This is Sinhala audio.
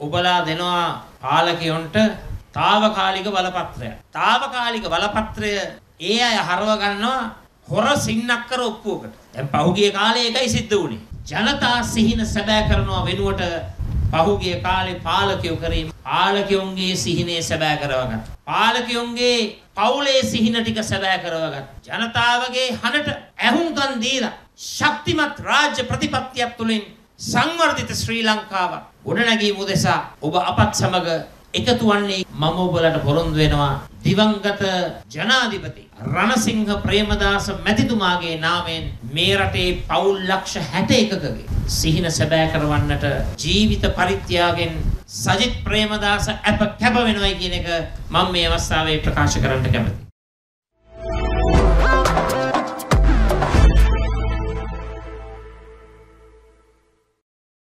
ඔබලා දෙනවා පාලකයන්ට తాවකාලික බලපත්‍රයක්. తాවකාලික බලපත්‍රය ඒ අය හරව ගන්නවා හොර සින්නක්කර ඔප්පුවකට. දැන් පහුගිය කාලේ ඒකයි සිද්ධ වුනේ. ජනතා සිහින සැබෑ කරනවා වෙනුවට පහුගිය කාලේ පාලකයෝ කරේ පාලකයන්ගේ සිහිනේ සැබෑ කරවගන්න. පාලකයන්ගේ පවුලේ සිහින ටික සැබෑ කරවගන්න. ජනතාවගේ හනට ඇහුම්කන් දීලා ශක්තිමත් රාජ්‍ය ප්‍රතිපත්තියක් තුළින් සංවර්ධිත ශ්‍රී ලංකාව ගොඩනැගීම උදෙසා ඔබ අපත් සමග එකතු වන්නේ මම ඔබලට පොරොන්දු වෙනවා දිවංගත ජනාධිපති රණසිංහ ප්‍රේමදාස මැතිතුමාගේ නාමයෙන් මේ රටේ පවුල් ලක්ෂ 61කගේ සිහින සැබෑ කරවන්නට ජීවිත පරිත්‍යාගයෙන් සජිත් ප්‍රේමදාස අප කැප වෙනවයි කියන එක මම මේ අවස්ථාවේ ප්‍රකාශ කරන්න කැමතියි.